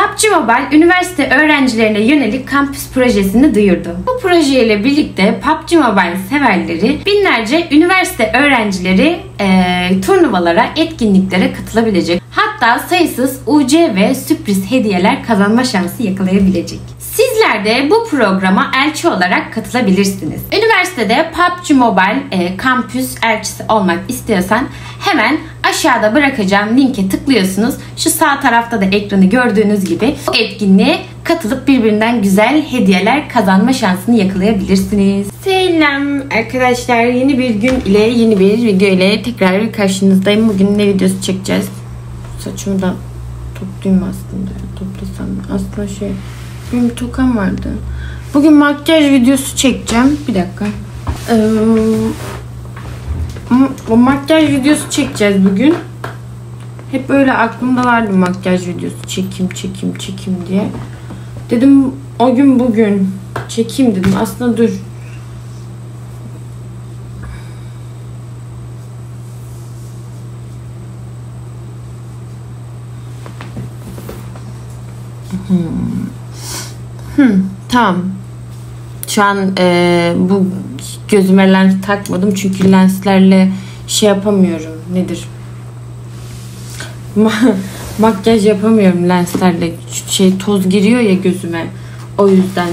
PUBG Mobile üniversite öğrencilerine yönelik kampüs projesini duyurdu. Bu projeyle birlikte PUBG Mobile severleri binlerce üniversite öğrencileri e, turnuvalara, etkinliklere katılabilecek. Hatta sayısız UC ve sürpriz hediyeler kazanma şansı yakalayabilecek. Sizler de bu programa elçi olarak katılabilirsiniz. Üniversitede PUBG Mobile e, kampüs elçisi olmak istiyorsan hemen aşağıda bırakacağım linke tıklıyorsunuz. Şu sağ tarafta da ekranı gördüğünüz gibi bu etkinliğe katılıp birbirinden güzel hediyeler kazanma şansını yakalayabilirsiniz. Selam arkadaşlar. Yeni bir gün ile yeni bir video ile tekrar karşınızdayım. Bugün ne videosu çekeceğiz? Saçımı da toplayayım aslında. Toplasam aslında şey benim tokam vardı. Bugün makyaj videosu çekeceğim. Bir dakika. Ee, makyaj videosu çekeceğiz bugün. Hep böyle aklımda vardı makyaj videosu çekeyim çekeyim çekeyim diye. Dedim o gün bugün çekeyim dedim. Aslında dur. Hmm. Hmm, tamam. Şu an e, bu gözüme lens takmadım çünkü lenslerle şey yapamıyorum. Nedir? Ma- makyaj yapamıyorum lenslerle. Şey toz giriyor ya gözüme. O yüzden.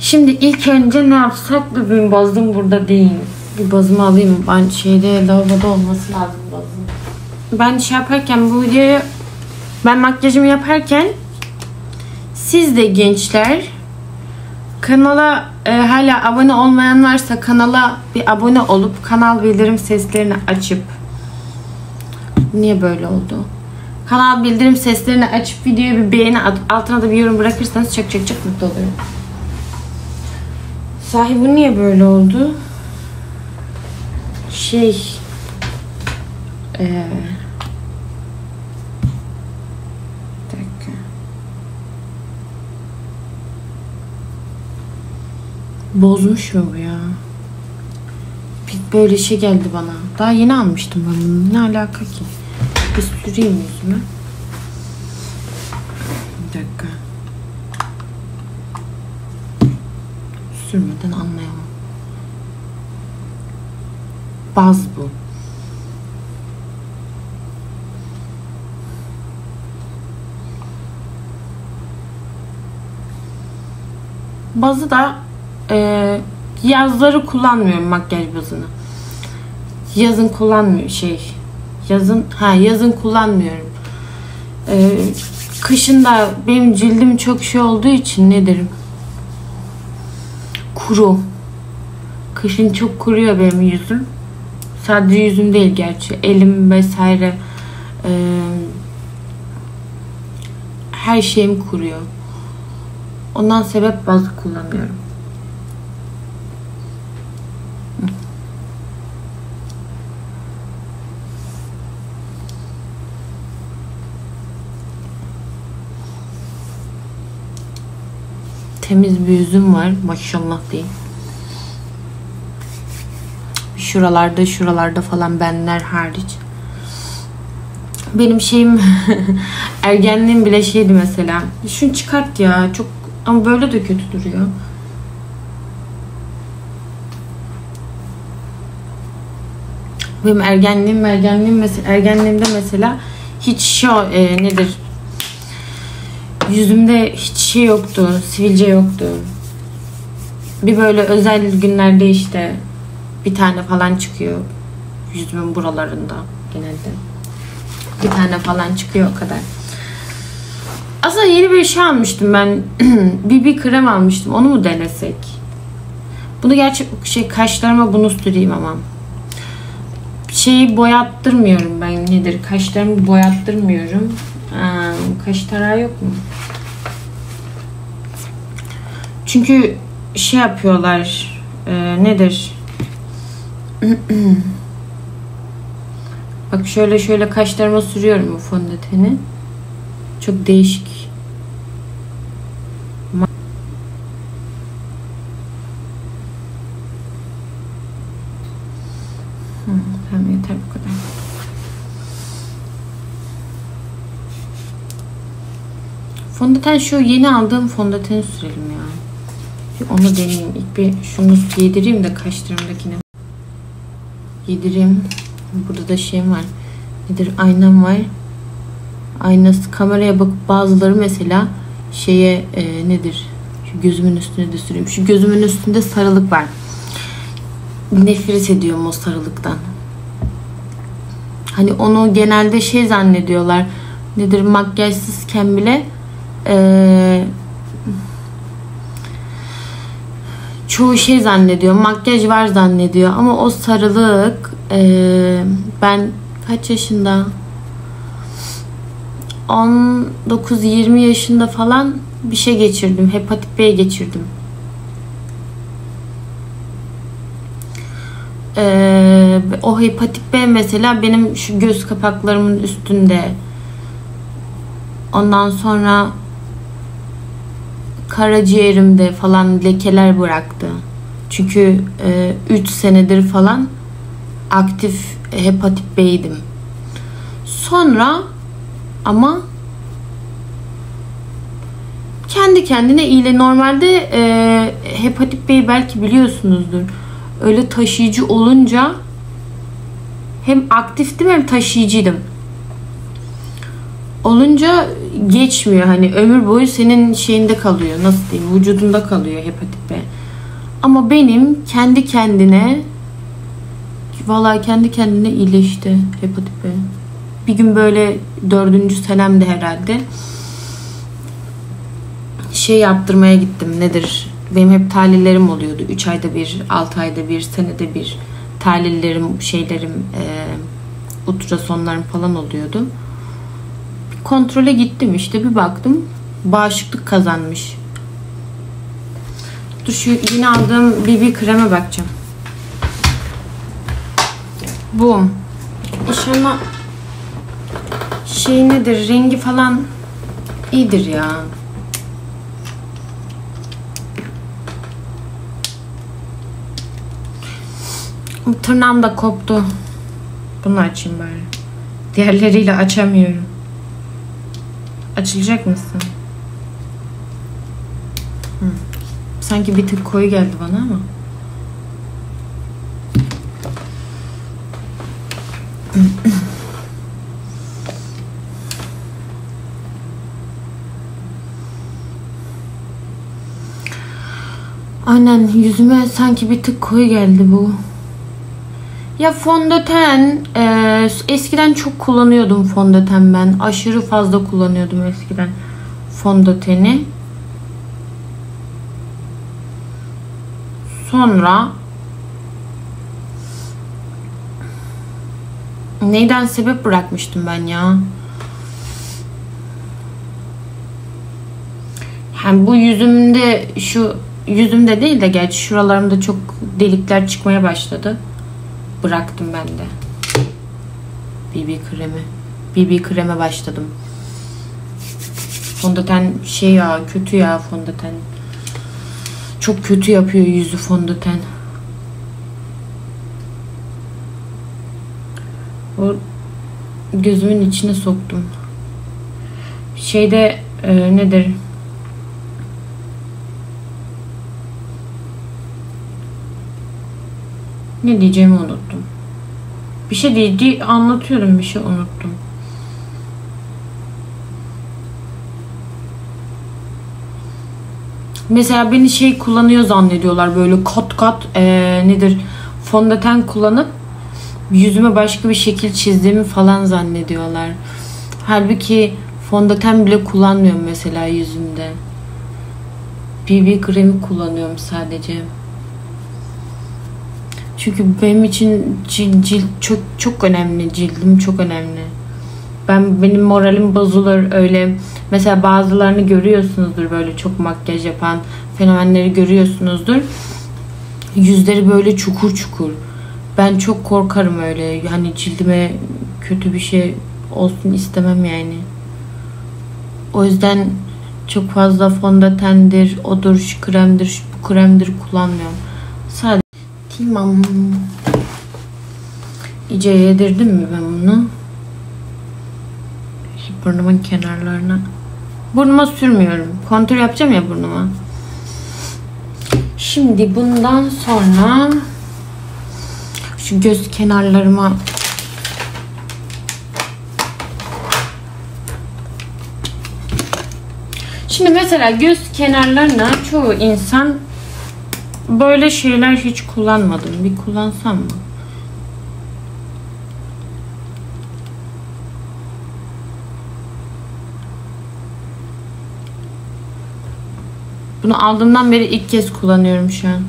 Şimdi ilk önce ne yapsak benim bazım burada değil. Bir bazımı alayım. Ben şeyde lavaboda olması lazım bazım. Ben şey yaparken bu videoyu ben makyajımı yaparken siz de gençler kanala e, hala abone olmayan varsa kanala bir abone olup kanal bildirim seslerini açıp niye böyle oldu? Kanal bildirim seslerini açıp videoya bir beğeni at, altına da bir yorum bırakırsanız çok çok çok mutlu olurum. Sahi bu niye böyle oldu? Şey eee Bozmuş mu bu ya? Bir böyle şey geldi bana. Daha yeni almıştım ben bunu. Ne alaka ki? Bir süreyim yüzüme. Bir dakika. Sürmeden anlayamam. Baz bu. Bazı da e, yazları kullanmıyorum makyaj bazını. Yazın kullanmıyor şey. Yazın ha yazın kullanmıyorum. E, kışın da benim cildim çok şey olduğu için ne derim? Kuru. Kışın çok kuruyor benim yüzüm. Sadece yüzüm değil gerçi. Elim vesaire e, her şeyim kuruyor. Ondan sebep bazı kullanıyorum. Temiz bir yüzüm var. Maşallah değil. Şuralarda şuralarda falan benler hariç. Benim şeyim ergenliğim bile şeydi mesela. Şunu çıkart ya. Çok ama böyle de kötü duruyor. Benim ergenliğim ergenliğim mesela ergenliğimde mesela hiç şu e, nedir yüzümde hiç şey yoktu sivilce yoktu. Bir böyle özel günlerde işte bir tane falan çıkıyor yüzümün buralarında genelde. Bir tane falan çıkıyor o kadar. Aslında yeni bir şey almıştım ben. BB krem almıştım. Onu mu denesek? Bunu gerçek şey kaşlarıma bunu süreyim ama. Şeyi boyattırmıyorum ben. Nedir? Kaşlarımı boyattırmıyorum. Aa, kaş tarağı yok mu çünkü şey yapıyorlar e, nedir bak şöyle şöyle kaşlarıma sürüyorum bu fondöteni çok değişik Tamam bu kadar. Fondöten şu yeni aldığım fondöteni sürelim ya. Bir onu deneyeyim. İlk bir şunu yedireyim de kaşlarımdakini. Yedireyim. Burada da şeyim var. Nedir? Aynam var. Aynası kameraya bakıp bazıları mesela şeye e, nedir? Şu gözümün üstüne de süreyim. Şu gözümün üstünde sarılık var. Nefret ediyorum o sarılıktan. Hani onu genelde şey zannediyorlar. Nedir makyajsızken bile eee çoğu şey zannediyor. Makyaj var zannediyor. Ama o sarılık eee, ben kaç yaşında 19-20 yaşında falan bir şey geçirdim. Hepatit B geçirdim. Ee, o hepatit B mesela benim şu göz kapaklarımın üstünde. Ondan sonra karaciğerimde falan lekeler bıraktı. Çünkü 3 senedir falan aktif hepatit B'ydim. Sonra ama kendi kendine iyile normalde e, hepatit B'yi belki biliyorsunuzdur. Öyle taşıyıcı olunca hem aktiftim hem taşıyıcıydım. Olunca geçmiyor. Hani ömür boyu senin şeyinde kalıyor. Nasıl diyeyim? Vücudunda kalıyor hepatit B. Ama benim kendi kendine vallahi kendi kendine iyileşti hepatit B. Bir gün böyle dördüncü senemde herhalde. Şey yaptırmaya gittim. Nedir? Benim hep tahlillerim oluyordu. 3 ayda bir 6 ayda bir senede bir. Tahlillerim şeylerim e, ultrasonlarım falan oluyordu kontrole gittim işte bir baktım bağışıklık kazanmış dur şu yine aldığım BB kreme bakacağım bu inşallah şey nedir rengi falan iyidir ya Tırnağım da koptu. Bunu açayım bari. Diğerleriyle açamıyorum. Açılacak mısın? Hı. Sanki bir tık koyu geldi bana ama. Aynen yüzüme sanki bir tık koyu geldi bu. Ya fondöten e, eskiden çok kullanıyordum fondöten ben. Aşırı fazla kullanıyordum eskiden fondöteni. Sonra neyden sebep bırakmıştım ben ya? Yani bu yüzümde şu yüzümde değil de gerçi şuralarımda çok delikler çıkmaya başladı bıraktım ben de. BB kremi. BB kreme başladım. Fondöten şey ya kötü ya fondöten. Çok kötü yapıyor yüzü fondöten. O gözümün içine soktum. Şeyde e, nedir? Ne diyeceğimi unuttum. Bir şey değil, anlatıyorum bir şey unuttum. Mesela beni şey kullanıyor zannediyorlar böyle kat kat ee, nedir fondöten kullanıp yüzüme başka bir şekil çizdiğimi falan zannediyorlar. Halbuki fondöten bile kullanmıyorum mesela yüzümde. BB kremi kullanıyorum sadece. Çünkü benim için cilt, cilt çok çok önemli. Cildim çok önemli. Ben benim moralim bozulur öyle. Mesela bazılarını görüyorsunuzdur böyle çok makyaj yapan fenomenleri görüyorsunuzdur. Yüzleri böyle çukur çukur. Ben çok korkarım öyle. Hani cildime kötü bir şey olsun istemem yani. O yüzden çok fazla fondötendir, odur, şu kremdir, şu bu kremdir kullanmıyorum. Tamam. İyice yedirdim mi ben bunu? Burnumun kenarlarına Burnuma sürmüyorum. Kontür yapacağım ya burnuma. Şimdi bundan sonra şu göz kenarlarıma Şimdi mesela göz kenarlarına çoğu insan böyle şeyler hiç kullanmadım. Bir kullansam mı? Bunu aldığımdan beri ilk kez kullanıyorum şu an.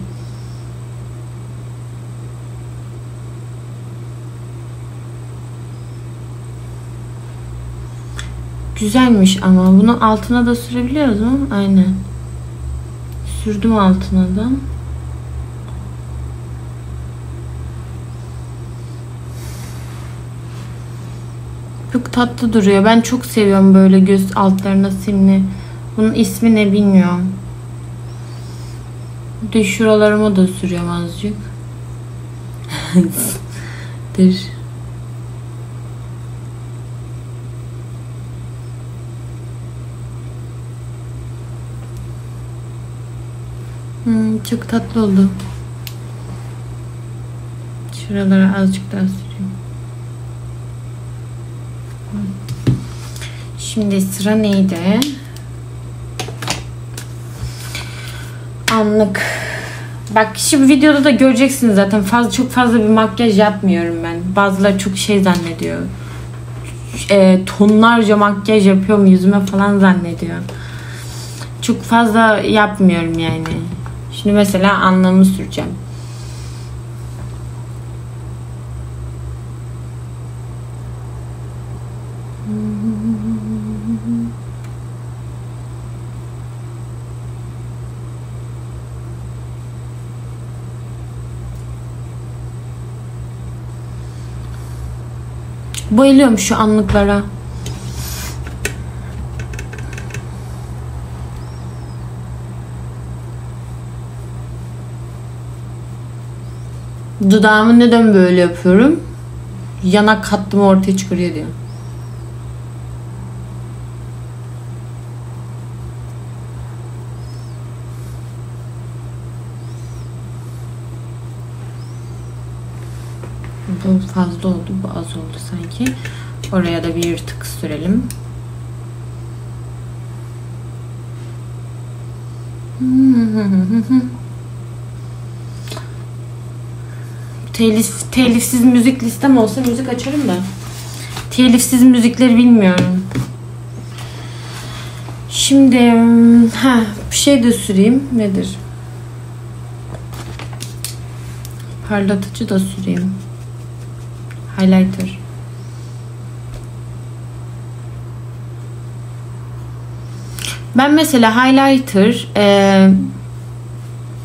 Güzelmiş ama bunu altına da sürebiliyoruz mu? Aynen. Sürdüm altına da. Çok tatlı duruyor. Ben çok seviyorum böyle göz altlarına simli. Bunun ismi ne bilmiyorum. De şuralarıma da sürüyorum azıcık. Dur. Hmm, çok tatlı oldu. Şuralara azıcık daha süreyim. Hmm. Şimdi sıra neydi? Anlık. Bak şimdi videoda da göreceksiniz zaten fazla çok fazla bir makyaj yapmıyorum ben. Bazıları çok şey zannediyor. E, tonlarca makyaj yapıyorum yüzüme falan zannediyor. Çok fazla yapmıyorum yani. Şimdi mesela anlamı süreceğim. Bayılıyorum şu anlıklara. Dudağımı neden böyle yapıyorum? Yanak hattımı ortaya çıkarıyor diyor. Bu fazla oldu, bu az oldu sanki. Oraya da bir tık sürelim. Telif, telifsiz müzik listem olsa müzik açarım da. Telifsiz müzikleri bilmiyorum. Şimdi ha bir şey de süreyim. Nedir? Parlatıcı da süreyim. Highlighter. Ben mesela highlighter e,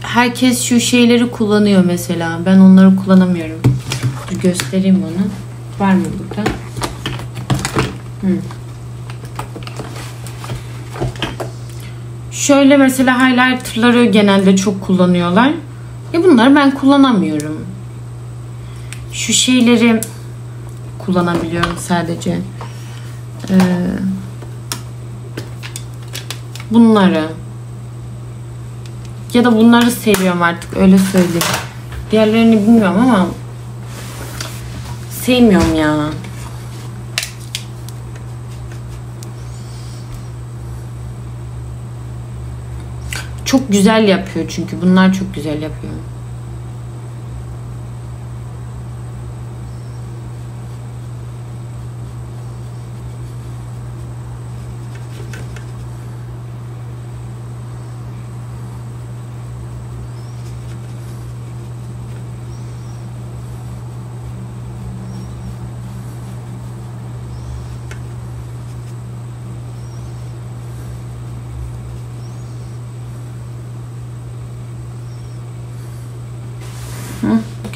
herkes şu şeyleri kullanıyor mesela. Ben onları kullanamıyorum. Dur göstereyim onu. Var mı burada? Hı. Şöyle mesela highlighterları genelde çok kullanıyorlar. E bunları ben kullanamıyorum. Şu şeyleri kullanabiliyorum sadece. Ee, bunları. Ya da bunları seviyorum artık öyle söyleyeyim. Diğerlerini bilmiyorum ama sevmiyorum ya. Çok güzel yapıyor çünkü bunlar çok güzel yapıyor.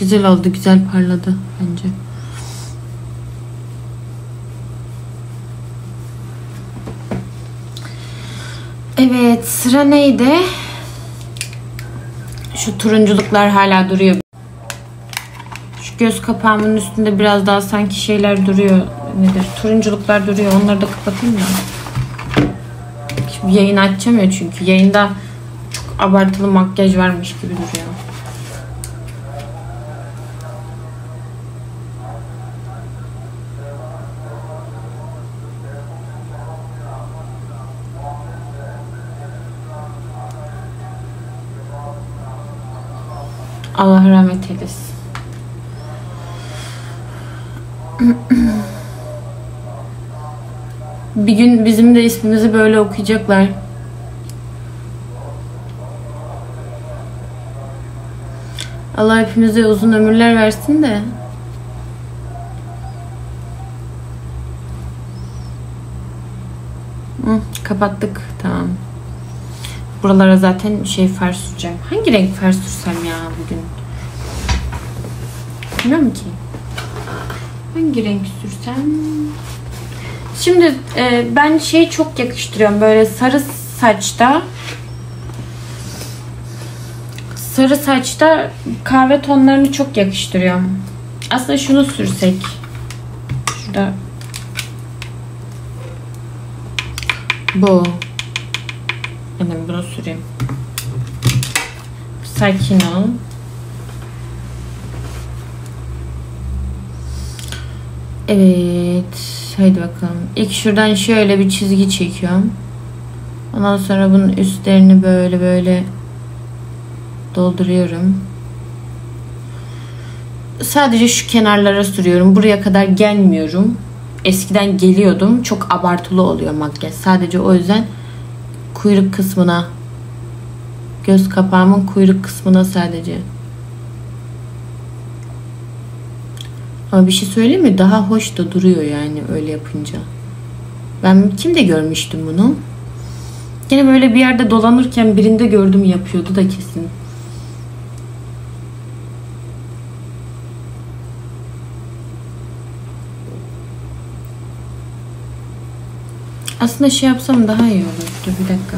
Güzel oldu, güzel parladı bence. Evet, sıra neydi? Şu turunculuklar hala duruyor. Şu göz kapağımın üstünde biraz daha sanki şeyler duruyor. Nedir? Turunculuklar duruyor. Onları da kapatayım da. yayın açacağım ya çünkü yayında çok abartılı makyaj varmış gibi duruyor. Allah rahmet eylesin. Bir gün ismimizi böyle okuyacaklar. Allah hepimize uzun ömürler versin de. Hı, kapattık. Tamam. Buralara zaten şey far süreceğim. Hangi renk far sürsem ya bugün? Bilmiyorum ki. Hangi renk sürsem? Şimdi e, ben şey çok yakıştırıyorum. Böyle sarı saçta sarı saçta kahve tonlarını çok yakıştırıyorum. Aslında şunu sürsek. Şurada bu. Hemen bunu süreyim. Sakin ol. Evet. Haydi bakalım. İlk şuradan şöyle bir çizgi çekiyorum. Ondan sonra bunun üstlerini böyle böyle dolduruyorum. Sadece şu kenarlara sürüyorum. Buraya kadar gelmiyorum. Eskiden geliyordum. Çok abartılı oluyor makyaj. Sadece o yüzden kuyruk kısmına göz kapağımın kuyruk kısmına sadece. Ama bir şey söyleyeyim mi? Daha hoş da duruyor yani öyle yapınca. Ben kimde görmüştüm bunu? Yine böyle bir yerde dolanırken birinde gördüm yapıyordu da kesin. Aslında şey yapsam daha iyi olur. Dur bir dakika.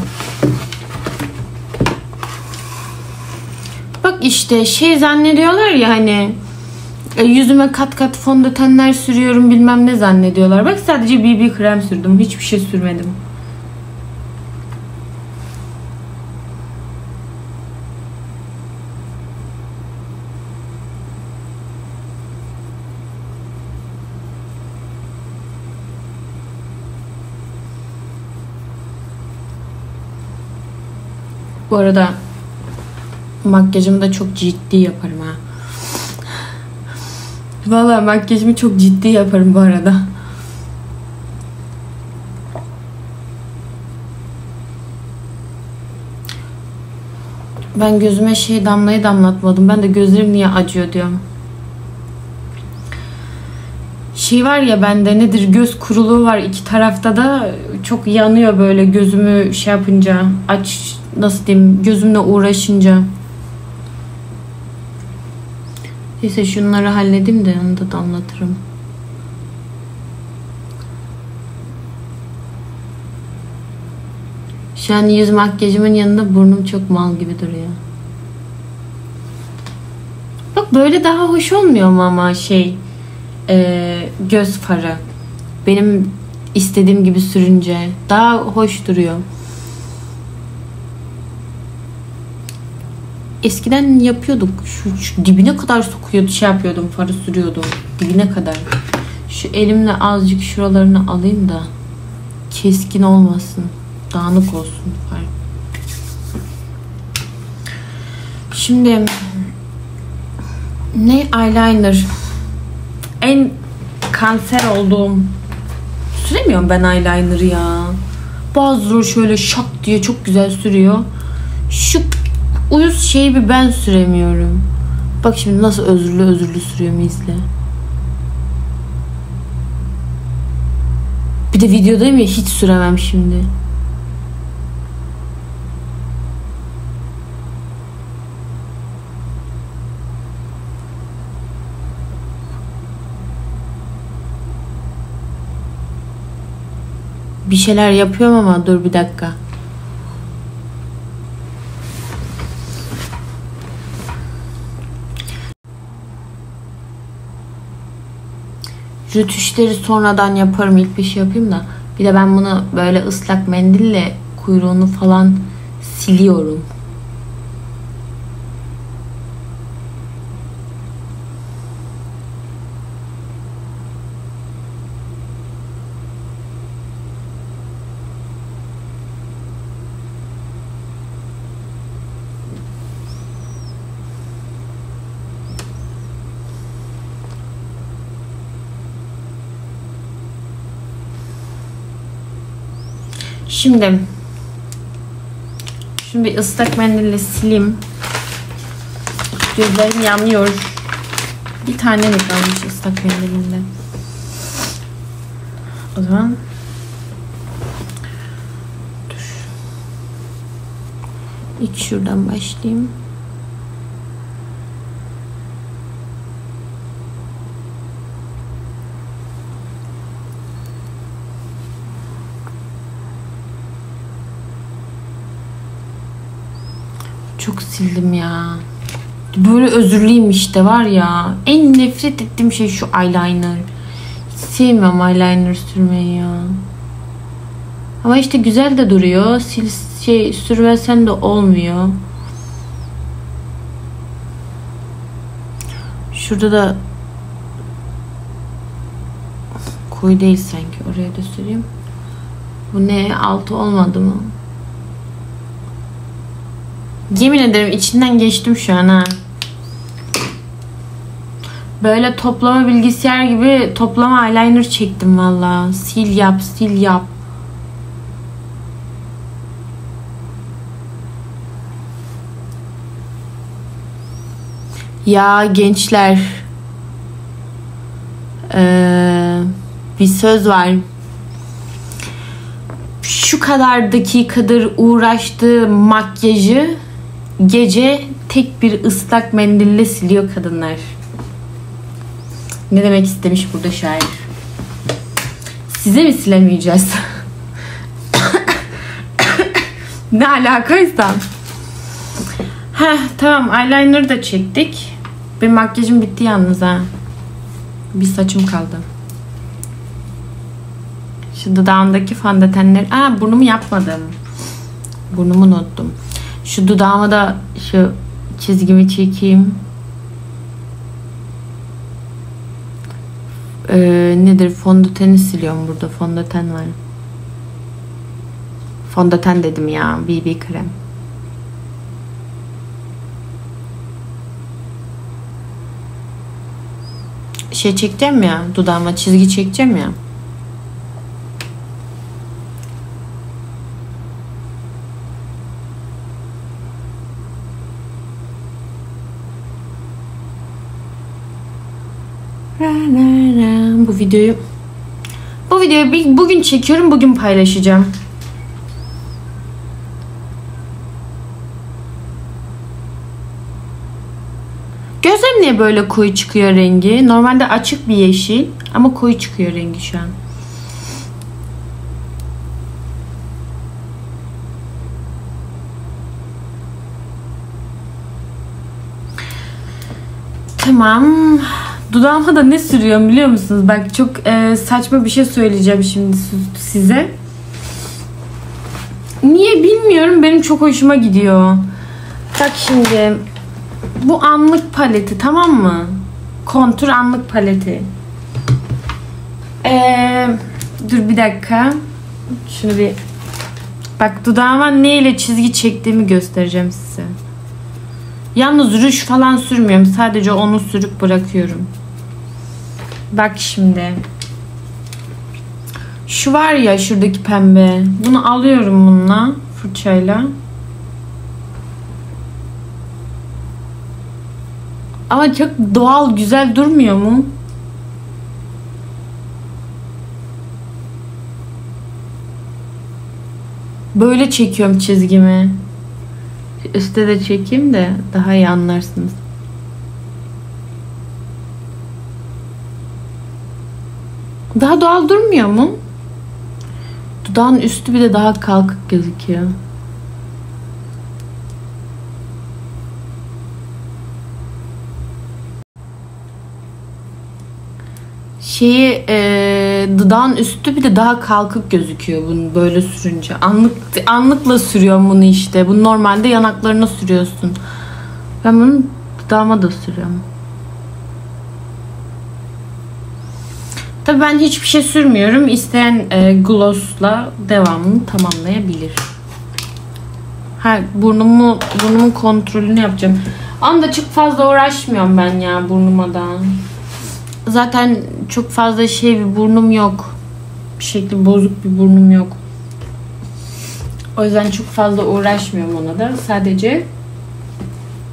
Bak işte şey zannediyorlar ya hani e, yüzüme kat kat fondötenler sürüyorum bilmem ne zannediyorlar. Bak sadece BB krem sürdüm. Hiçbir şey sürmedim. Bu arada makyajımı da çok ciddi yaparım ha. Valla makyajımı çok ciddi yaparım bu arada. Ben gözüme şey damlayı damlatmadım. Ben de gözlerim niye acıyor diyorum. Şey var ya bende nedir göz kuruluğu var iki tarafta da çok yanıyor böyle gözümü şey yapınca aç nasıl diyeyim gözümle uğraşınca. Neyse şunları halledim de onu da anlatırım. Şu an yüz makyajımın yanında burnum çok mal gibi duruyor. Bak böyle daha hoş olmuyor mu ama şey e, göz farı. Benim istediğim gibi sürünce daha hoş duruyor. Eskiden yapıyorduk. Şu, şu dibine kadar sokuyordu, şey yapıyordum, farı sürüyordum. Dibine kadar. Şu elimle azıcık şuralarını alayım da keskin olmasın. Dağınık olsun far. Şimdi ne eyeliner en kanser olduğum süremiyorum ben eyeliner'ı ya. Bazıları şöyle şak diye çok güzel sürüyor. Şu uyuz şeyi bir ben süremiyorum. Bak şimdi nasıl özürlü özürlü sürüyorum izle. Bir de videodayım ya hiç süremem şimdi. Bir şeyler yapıyorum ama dur bir dakika. Rütüşleri sonradan yaparım. ilk bir şey yapayım da. Bir de ben bunu böyle ıslak mendille kuyruğunu falan siliyorum. Şimdi şimdi bir ıslak mendille sileyim. Gözlerim yanıyor. Bir tane mi kalmış ıslak mendilimde? O zaman dur. İlk şuradan başlayayım. Çok sildim ya. Böyle özürlüyüm işte var ya. En nefret ettiğim şey şu eyeliner. Sevmiyorum eyeliner sürmeyi ya. Ama işte güzel de duruyor. Sil şey sürmesen de olmuyor. Şurada da koyu değil sanki. Oraya da süreyim. Bu ne? Altı olmadı mı? Yemin ederim içinden geçtim şu an ha. Böyle toplama bilgisayar gibi toplama eyeliner çektim valla. Sil yap, sil yap. Ya gençler. Ee, bir söz var. Şu kadar dakikadır uğraştığı makyajı gece tek bir ıslak mendille siliyor kadınlar. Ne demek istemiş burada şair? Size mi silemeyeceğiz? ne alakaysa. Heh tamam eyeliner da çektik. Benim makyajım bitti yalnız ha. Bir saçım kaldı. Şu dudağımdaki fondötenler. Aa burnumu yapmadım. Burnumu unuttum. Şu dudağıma da şu çizgimi çekeyim. Ee, nedir? Fondöteni siliyorum burada. Fondöten var. Fondöten dedim ya. BB krem. Şey çekeceğim ya. Dudağıma çizgi çekeceğim ya. Bu videoyu bu videoyu bugün çekiyorum, bugün paylaşacağım. Gözlerim niye böyle koyu çıkıyor rengi? Normalde açık bir yeşil ama koyu çıkıyor rengi şu an. Tamam. Dudağıma da ne sürüyorum biliyor musunuz? Bak çok e, saçma bir şey söyleyeceğim şimdi si- size. Niye bilmiyorum. Benim çok hoşuma gidiyor. Bak şimdi. Bu anlık paleti tamam mı? Kontur anlık paleti. Ee, dur bir dakika. Şunu bir Bak dudağıma neyle çizgi çektiğimi göstereceğim size. Yalnız ruj falan sürmüyorum. Sadece onu sürüp bırakıyorum. Bak şimdi. Şu var ya şuradaki pembe. Bunu alıyorum bununla fırçayla. Ama çok doğal güzel durmuyor mu? Böyle çekiyorum çizgimi. Üste de çekeyim de daha iyi anlarsınız. Daha doğal durmuyor mu? Dudağın üstü bir de daha kalkık gözüküyor. Şeyi e, dudağın üstü bir de daha kalkık gözüküyor bunu böyle sürünce. Anlık anlıkla sürüyorum bunu işte. Bu normalde yanaklarına sürüyorsun. Ben bunu dudağıma da sürüyorum. Tabii ben hiçbir şey sürmüyorum. İsteyen e, gloss'la devamını tamamlayabilir. Ha burnumu burnumun kontrolünü yapacağım. Anda çok fazla uğraşmıyorum ben ya burnuma da. Zaten çok fazla şey bir burnum yok. Bir şekilde bozuk bir burnum yok. O yüzden çok fazla uğraşmıyorum ona da. Sadece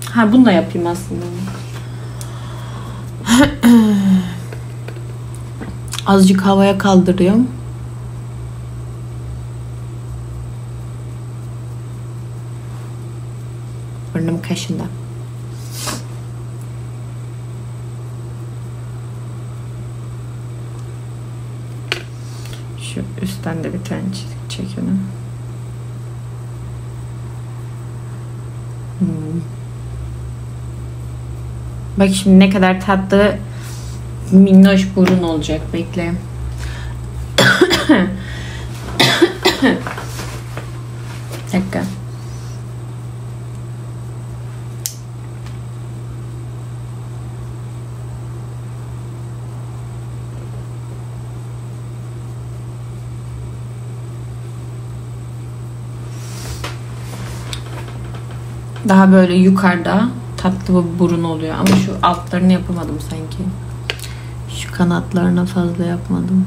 ha bunu da yapayım aslında. Azıcık havaya kaldırıyorum. Burnum kaşında. Şu üstten de bir tane çizik çekelim. Hmm. Bak şimdi ne kadar tatlı minnoş burun olacak. Bekle. Dakika. Daha böyle yukarıda tatlı bir burun oluyor ama şu altlarını yapamadım sanki. Şu kanatlarına fazla yapmadım.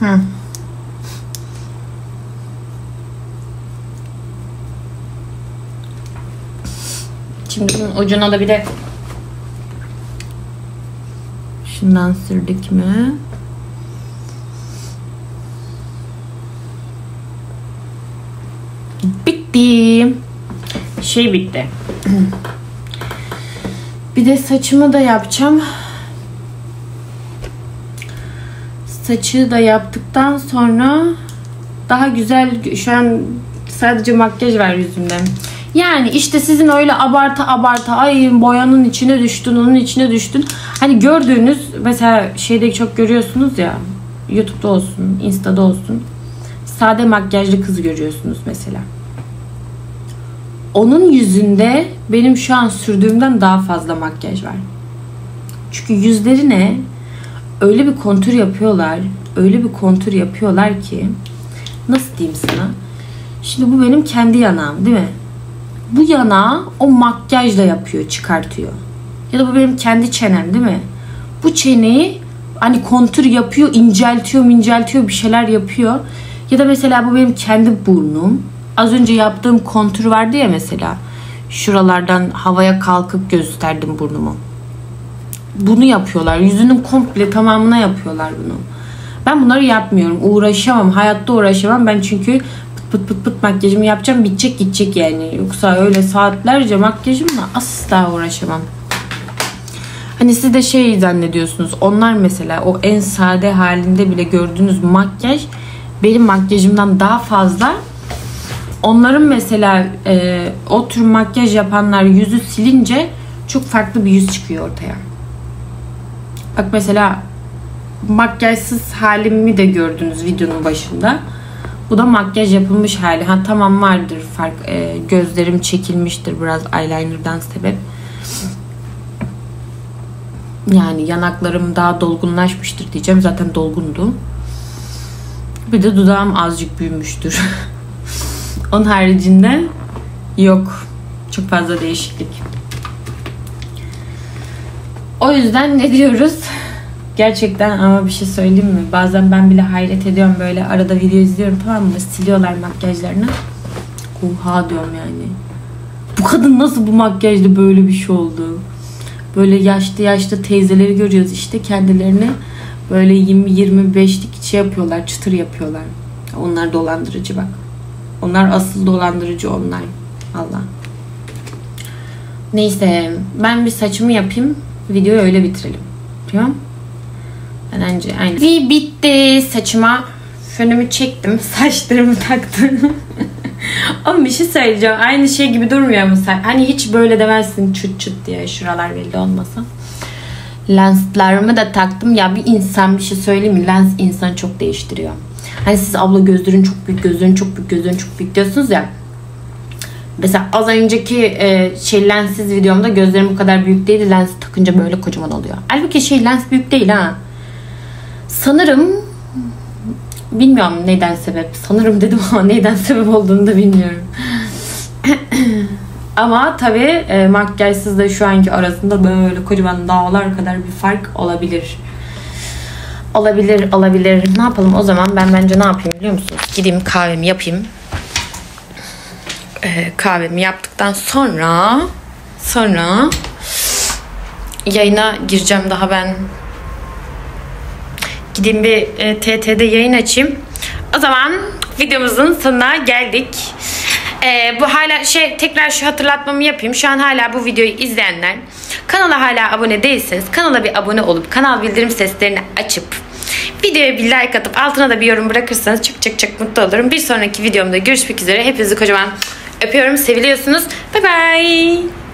Hı. Şimdi bunun ucuna da bir de şundan sürdük mü? Bitti. Şey bitti. Bir de saçımı da yapacağım. Saçı da yaptıktan sonra daha güzel şu an sadece makyaj var yüzümde. Yani işte sizin öyle abarta abarta ay boyanın içine düştün onun içine düştün. Hani gördüğünüz mesela şeyde çok görüyorsunuz ya YouTube'da olsun, Insta'da olsun. Sade makyajlı kız görüyorsunuz mesela. Onun yüzünde benim şu an sürdüğümden daha fazla makyaj var. Çünkü yüzlerine öyle bir kontür yapıyorlar, öyle bir kontür yapıyorlar ki nasıl diyeyim sana? Şimdi bu benim kendi yanağım değil mi? Bu yanağı o makyajla yapıyor, çıkartıyor. Ya da bu benim kendi çenem değil mi? Bu çeneyi hani kontür yapıyor, inceltiyor, inceltiyor bir şeyler yapıyor. Ya da mesela bu benim kendi burnum. Az önce yaptığım kontür vardı ya mesela. Şuralardan havaya kalkıp gösterdim burnumu. Bunu yapıyorlar. Yüzünün komple tamamına yapıyorlar bunu. Ben bunları yapmıyorum. Uğraşamam. Hayatta uğraşamam. Ben çünkü pıt pıt pıt makyajımı yapacağım. Bitecek gidecek yani. Yoksa öyle saatlerce makyajımla asla uğraşamam. Hani siz de şey zannediyorsunuz. Onlar mesela o en sade halinde bile gördüğünüz makyaj benim makyajımdan daha fazla. Onların mesela e, o tür makyaj yapanlar yüzü silince çok farklı bir yüz çıkıyor ortaya. Bak mesela makyajsız halimi de gördünüz videonun başında. Bu da makyaj yapılmış hali. Ha tamam vardır fark. E, gözlerim çekilmiştir biraz eyeliner'dan sebep. Yani yanaklarım daha dolgunlaşmıştır diyeceğim. Zaten dolgundu. Bir de dudağım azıcık büyümüştür. Onun haricinde yok. Çok fazla değişiklik. O yüzden ne diyoruz? Gerçekten ama bir şey söyleyeyim mi? Bazen ben bile hayret ediyorum böyle arada video izliyorum tamam mı? Siliyorlar makyajlarını. Oha diyorum yani. Bu kadın nasıl bu makyajda böyle bir şey oldu? Böyle yaşlı yaşlı teyzeleri görüyoruz işte kendilerini böyle 20-25'lik şey yapıyorlar, çıtır yapıyorlar. Onlar dolandırıcı bak. Onlar asıl dolandırıcı onlar. Allah. Neyse ben bir saçımı yapayım. Videoyu öyle bitirelim. Tamam? Önce aynı. Ve bitti. Saçıma Fönümü çektim. Saçlarımı taktım. Ama bir şey söyleyeceğim. Aynı şey gibi durmuyor mu sen? Hani hiç böyle demezsin çıt çıt diye şuralar belli olmasa. Lenslerimi de taktım. Ya bir insan bir şey söyleyeyim mi? Lens insanı çok değiştiriyor. Hani siz abla gözlerin çok büyük, gözlerin çok büyük, gözlerin çok büyük diyorsunuz ya. Mesela az önceki e, şey lenssiz videomda gözlerim bu kadar büyük değildi. Lens takınca böyle kocaman oluyor. Halbuki şey lens büyük değil ha. Sanırım bilmiyorum neden sebep. Sanırım dedim ama neden sebep olduğunu da bilmiyorum. ama tabii e, makyajsız da şu anki arasında böyle kocaman dağlar kadar bir fark olabilir. Olabilir, olabilir. Ne yapalım o zaman? Ben bence ne yapayım biliyor musunuz? Gideyim kahvemi yapayım. Ee, kahvemi yaptıktan sonra sonra yayına gireceğim daha ben gideyim bir e, TT'de yayın açayım. O zaman videomuzun sonuna geldik. Ee, bu hala şey tekrar şu hatırlatmamı yapayım. Şu an hala bu videoyu izleyenler kanala hala abone değilseniz kanala bir abone olup kanal bildirim seslerini açıp videoya bir like atıp altına da bir yorum bırakırsanız çok çok çok mutlu olurum. Bir sonraki videomda görüşmek üzere. Hepinizi kocaman öpüyorum. Seviliyorsunuz. Bye bye.